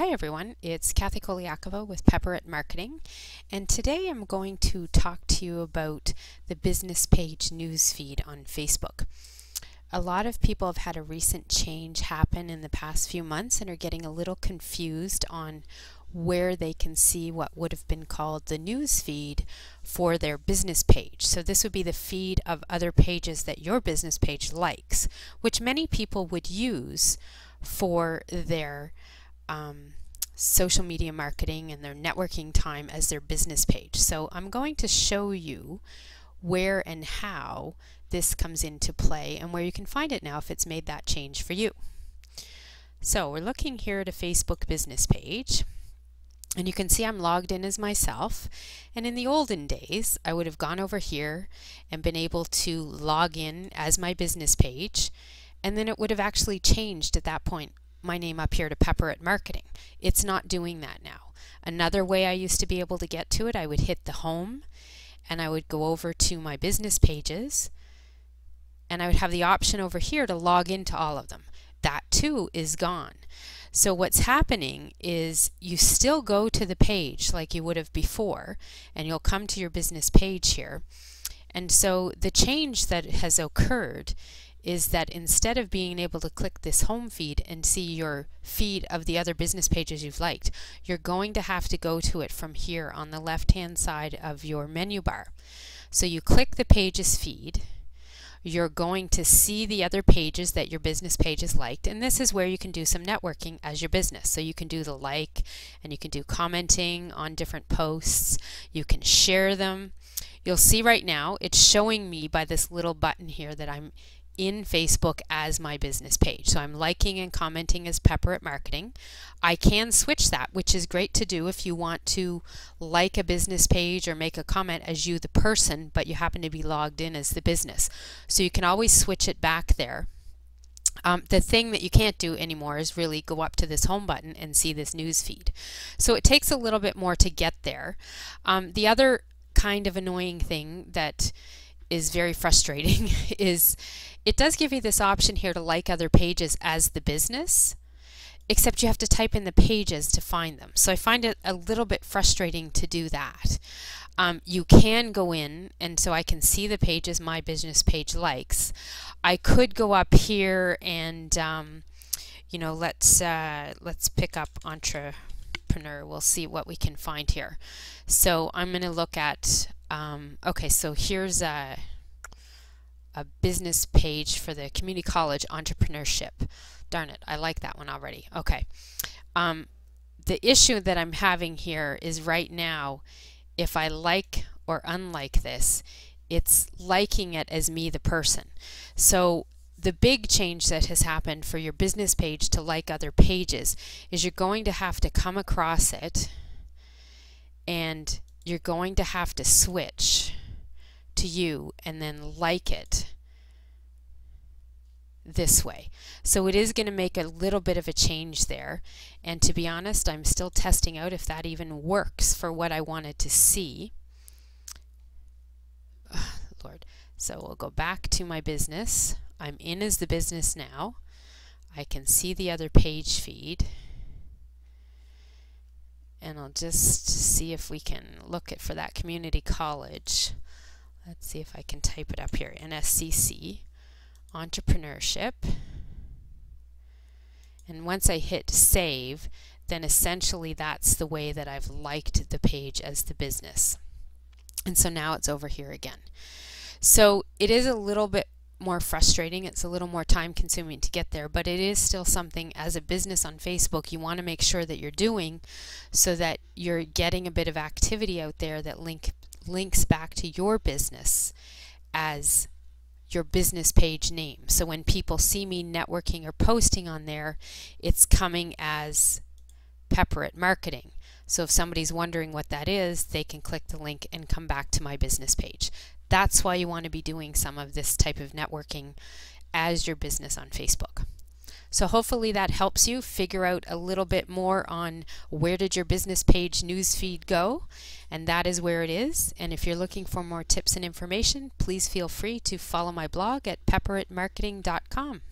hi everyone, it's Kathy Colaiacovo with Pepperit Marketing and today I'm going to talk to you about the business page newsfeed on Facebook. A lot of people have had a recent change happen in the past few months and are getting a little confused on where they can see what would have been called the news feed for their business page. So this would be the feed of other pages that your business page likes, which many people would use for their um, social media marketing and their networking time as their business page. So I'm going to show you where and how this comes into play and where you can find it now if it's made that change for you. So we're looking here at a Facebook business page and you can see I'm logged in as myself and in the olden days I would have gone over here and been able to log in as my business page and then it would have actually changed at that point my name up here to Pepperit Marketing. It's not doing that now. Another way I used to be able to get to it, I would hit the home and I would go over to my business pages and I would have the option over here to log into all of them. That too is gone. So what's happening is you still go to the page like you would have before and you'll come to your business page here. And so the change that has occurred is that instead of being able to click this home feed and see your feed of the other business pages you've liked, you're going to have to go to it from here on the left hand side of your menu bar. So you click the pages feed, you're going to see the other pages that your business page is liked and this is where you can do some networking as your business. So you can do the like and you can do commenting on different posts. You can share them. You'll see right now it's showing me by this little button here that I'm in Facebook as my business page. So I'm liking and commenting as Pepperit Marketing. I can switch that, which is great to do if you want to like a business page or make a comment as you the person, but you happen to be logged in as the business. So you can always switch it back there. Um, the thing that you can't do anymore is really go up to this home button and see this news feed. So it takes a little bit more to get there. Um, the other kind of annoying thing that is very frustrating is it does give you this option here to like other pages as the business, except you have to type in the pages to find them. So I find it a little bit frustrating to do that. Um, you can go in, and so I can see the pages my business page likes. I could go up here and, um, you know, let's uh, let's pick up entrepreneur. We'll see what we can find here. So I'm going to look at. Um, okay, so here's a a business page for the community college entrepreneurship. Darn it, I like that one already. Okay. Um, the issue that I'm having here is right now, if I like or unlike this, it's liking it as me, the person. So the big change that has happened for your business page to like other pages is you're going to have to come across it and you're going to have to switch to you and then like it this way. So it is going to make a little bit of a change there. And to be honest, I'm still testing out if that even works for what I wanted to see. Lord. So we'll go back to my business. I'm in as the business now. I can see the other page feed. And I'll just see if we can look it for that community college. Let's see if I can type it up here, NSCC, entrepreneurship. And once I hit save, then essentially that's the way that I've liked the page as the business. And so now it's over here again. So it is a little bit more frustrating. It's a little more time consuming to get there, but it is still something as a business on Facebook you want to make sure that you're doing so that you're getting a bit of activity out there that link links back to your business as your business page name. So when people see me networking or posting on there, it's coming as Pepperit Marketing. So if somebody's wondering what that is, they can click the link and come back to my business page. That's why you want to be doing some of this type of networking as your business on Facebook. So hopefully that helps you figure out a little bit more on where did your business page newsfeed go and that is where it is and if you're looking for more tips and information please feel free to follow my blog at pepperitmarketing.com.